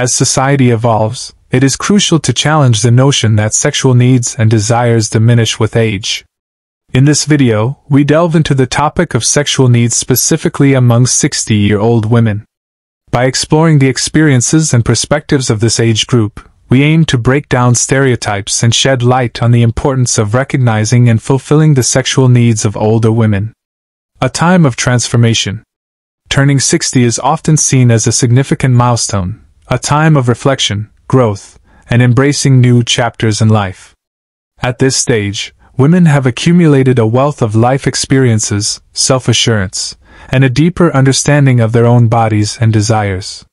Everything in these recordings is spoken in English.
As society evolves, it is crucial to challenge the notion that sexual needs and desires diminish with age. In this video, we delve into the topic of sexual needs specifically among 60-year-old women. By exploring the experiences and perspectives of this age group, we aim to break down stereotypes and shed light on the importance of recognizing and fulfilling the sexual needs of older women. A time of transformation. Turning 60 is often seen as a significant milestone, a time of reflection, growth, and embracing new chapters in life. At this stage, women have accumulated a wealth of life experiences, self-assurance, and a deeper understanding of their own bodies and desires.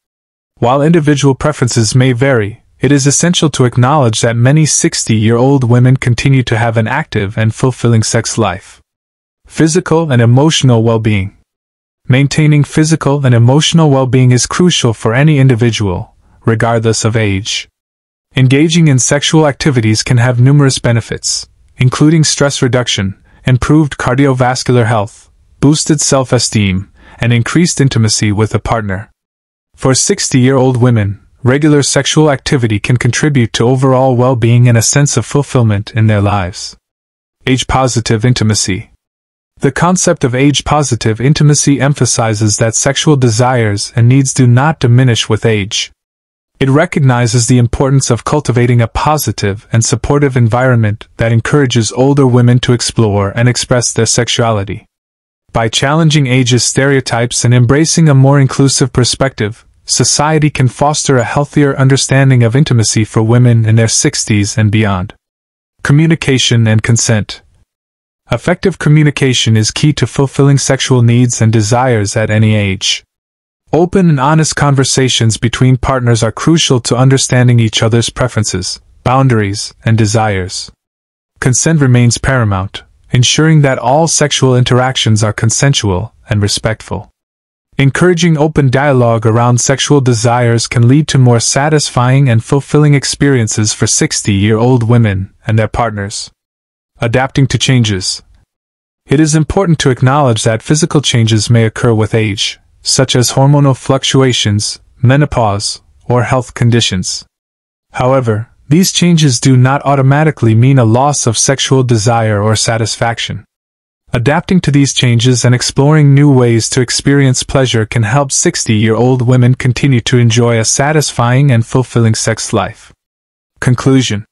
While individual preferences may vary, it is essential to acknowledge that many 60-year-old women continue to have an active and fulfilling sex life. Physical and emotional well-being. Maintaining physical and emotional well-being is crucial for any individual, regardless of age. Engaging in sexual activities can have numerous benefits, including stress reduction, improved cardiovascular health, boosted self-esteem, and increased intimacy with a partner. For 60-year-old women, regular sexual activity can contribute to overall well-being and a sense of fulfillment in their lives. Age-positive intimacy. The concept of age-positive intimacy emphasizes that sexual desires and needs do not diminish with age. It recognizes the importance of cultivating a positive and supportive environment that encourages older women to explore and express their sexuality. By challenging ageist stereotypes and embracing a more inclusive perspective, society can foster a healthier understanding of intimacy for women in their 60s and beyond. Communication and consent. Effective communication is key to fulfilling sexual needs and desires at any age. Open and honest conversations between partners are crucial to understanding each other's preferences, boundaries, and desires. Consent remains paramount, ensuring that all sexual interactions are consensual and respectful. Encouraging open dialogue around sexual desires can lead to more satisfying and fulfilling experiences for 60 year old women and their partners. Adapting to changes. It is important to acknowledge that physical changes may occur with age, such as hormonal fluctuations, menopause, or health conditions. However, these changes do not automatically mean a loss of sexual desire or satisfaction. Adapting to these changes and exploring new ways to experience pleasure can help 60 year old women continue to enjoy a satisfying and fulfilling sex life. Conclusion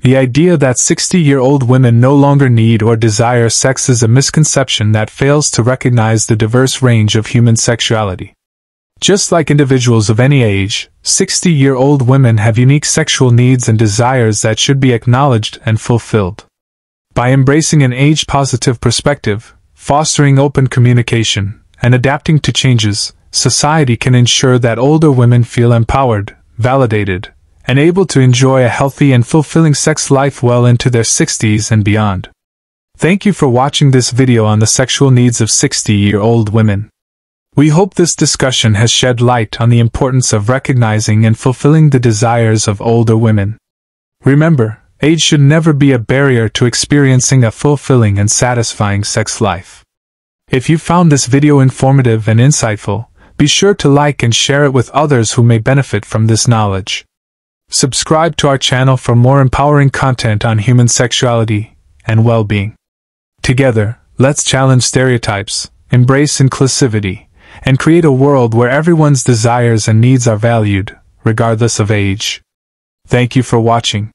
The idea that 60 year old women no longer need or desire sex is a misconception that fails to recognize the diverse range of human sexuality. Just like individuals of any age, 60 year old women have unique sexual needs and desires that should be acknowledged and fulfilled. By embracing an age-positive perspective, fostering open communication, and adapting to changes, society can ensure that older women feel empowered, validated, and able to enjoy a healthy and fulfilling sex life well into their 60s and beyond. Thank you for watching this video on the sexual needs of 60-year-old women. We hope this discussion has shed light on the importance of recognizing and fulfilling the desires of older women. Remember, Age should never be a barrier to experiencing a fulfilling and satisfying sex life. If you found this video informative and insightful, be sure to like and share it with others who may benefit from this knowledge. Subscribe to our channel for more empowering content on human sexuality and well-being. Together, let's challenge stereotypes, embrace inclusivity, and create a world where everyone's desires and needs are valued, regardless of age. Thank you for watching.